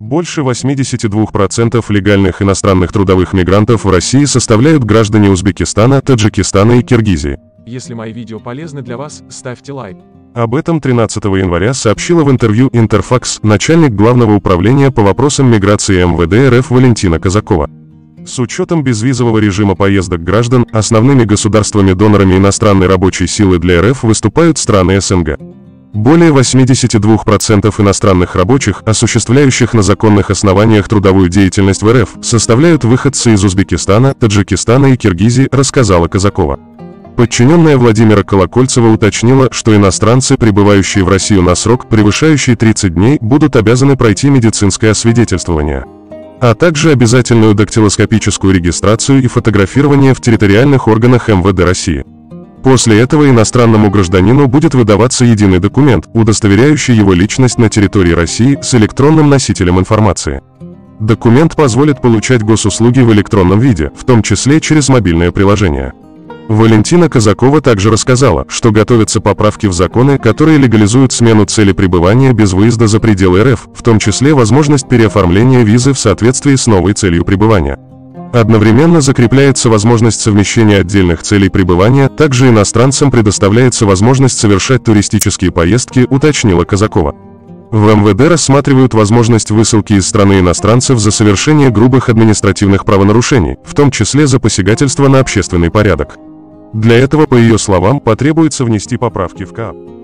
Больше 82% легальных иностранных трудовых мигрантов в России составляют граждане Узбекистана, Таджикистана и Киргизии. Если мои видео полезны для вас, ставьте лайк. Об этом 13 января сообщила в интервью Интерфакс начальник Главного управления по вопросам миграции МВД РФ Валентина Казакова. С учетом безвизового режима поездок граждан, основными государствами-донорами иностранной рабочей силы для РФ выступают страны СНГ. Более 82% иностранных рабочих, осуществляющих на законных основаниях трудовую деятельность в РФ, составляют выходцы из Узбекистана, Таджикистана и Киргизии, рассказала Казакова. Подчиненная Владимира Колокольцева уточнила, что иностранцы, прибывающие в Россию на срок, превышающий 30 дней, будут обязаны пройти медицинское освидетельствование, а также обязательную дактилоскопическую регистрацию и фотографирование в территориальных органах МВД России. После этого иностранному гражданину будет выдаваться единый документ, удостоверяющий его личность на территории России с электронным носителем информации. Документ позволит получать госуслуги в электронном виде, в том числе через мобильное приложение. Валентина Казакова также рассказала, что готовятся поправки в законы, которые легализуют смену цели пребывания без выезда за пределы РФ, в том числе возможность переоформления визы в соответствии с новой целью пребывания. Одновременно закрепляется возможность совмещения отдельных целей пребывания, также иностранцам предоставляется возможность совершать туристические поездки, уточнила Казакова. В МВД рассматривают возможность высылки из страны иностранцев за совершение грубых административных правонарушений, в том числе за посягательство на общественный порядок. Для этого, по ее словам, потребуется внести поправки в КАП.